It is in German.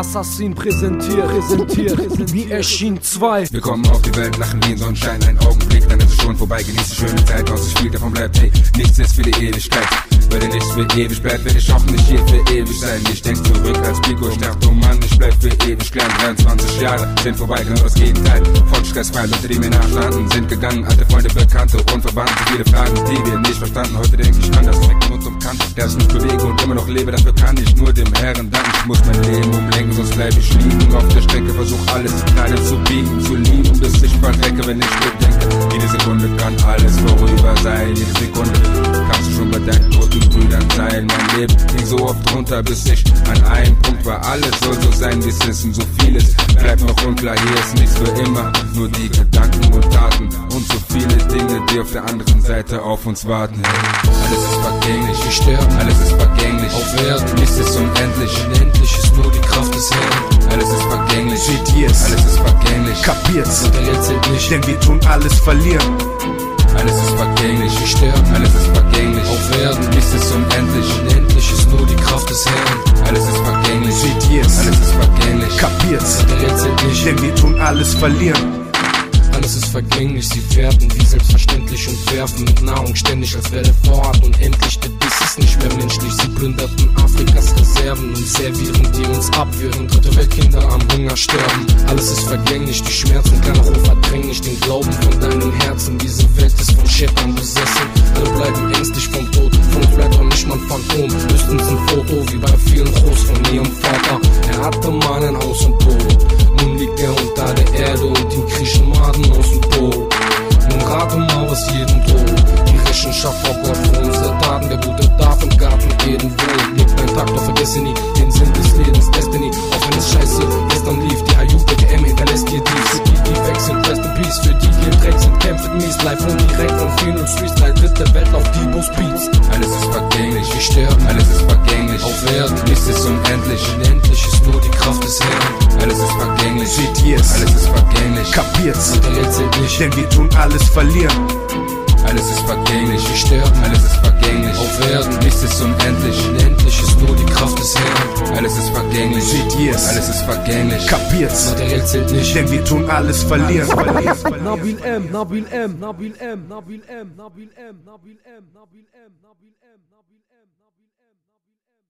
Assassin präsentiert, präsentiert, präsentiert. Wie erschien zwei. Wir kommen auf die Welt, lachen wie ein Sonnenschein, ein Augenblick, dann ist es schon vorbei. Genieß die schöne Zeit, was es spielt, davon bleibt, hey, nichts ist für die Ewigkeit. Weil nichts für ewig bleibt, werde ich auch nicht hier für ewig sein. Ich denk zurück als Pico, sterbt, oh Mann, ich bleib für ewig klein. 23 Jahre sind vorbei, genau das Gegenteil. Von stressfrei, Leute, die mir nachstanden, sind gegangen, alte Freunde, Bekannte und Verwandte. Viele Fragen, die wir nicht verstanden. Heute denk ich anders, weg und ich mich bewege und immer noch lebe. Dafür kann ich nur dem Herren danken. Ich muss mein Leben umlenken, sonst bleib ich liegen auf der Strecke. Versuch alles kleine zu biegen, zu lieben, bis ich verrecke, wenn ich bedenke. Jede Sekunde kann ging so oft runter, bis ich an einem Punkt war. Alles soll so sein, wie es ist und so vieles bleibt noch unklar. Hier ist nichts für immer, nur die Gedanken und Taten und so viele Dinge, die auf der anderen Seite auf uns warten. Alles ist vergänglich, wir sterben, alles ist vergänglich. Auf Erden, nichts ist unendlich, unendlich ist nur die Kraft des Herrn. Alles ist vergänglich, Seht ihr's? alles ist vergänglich. Kapiert's? Denn wir tun alles verlieren. Alles ist vergänglich, Wir sterben, alles ist vergänglich. auf Erden. nichts ist unendlich, Unendlich ist nur die Kraft des Herrn. alles ist vergänglich. Seht ihr's? Alles ist vergänglich. Kapiert's? Zählt nicht. Denn wir tun alles verlieren. Alles ist vergänglich, sie werden wie selbstverständlich und werfen mit Nahrung ständig, als wäre Vorrat unendlich. Der ist nicht mehr menschlich, sie plünderten Afrikas Reserven und servieren die uns ab, während dritte Weltkinder am Hunger sterben. Alles ist vergänglich, die Schmerzen kann auch unverdränglich, den Glauben von deinem Herzen. Diese Welt ist von Schäppern besessen, alle bleiben ängstlich vom Tod. Von bleibt auch nicht mal Phantom, höchstens ein Foto, wie bei vielen Groß von ihrem Vater. Er hatte mal ein Haus und Boot, nun liegt er unter der Erde und ihm kriechen Maden aus dem Po. Nun rate mal, was jeden droht. Die Rechenschaft vor und direkt von vielen Freestyle. Dritte Welt auf Debo's Beats. Alles ist vergänglich, Wir sterben, alles ist vergänglich. auf Erden. nichts ist unendlich, Unendlich ist nur die Kraft des Herrn. alles ist vergänglich. Seht ihr's? Alles ist vergänglich, Kapiert's? Materiell zählt nicht. Denn wir tun alles verlieren. alles ist vergänglich. Wir sterben, Alles ist vergänglich, auf Erden. nichts ist unendlich, Unendlich ist vergänglich. Seht ihr's? Alles ist vergänglich. Kapiert's? Materiell zählt nicht. Denn wir tun alles verlieren. Alles verlieren. Nabil, M, Nabil M, Nabil M, Nabil M, Nabil M, Nabil M, Nabil M, Nabil M, Nabil M, Nabil M, Nabil M, Nabil M, Nabil M.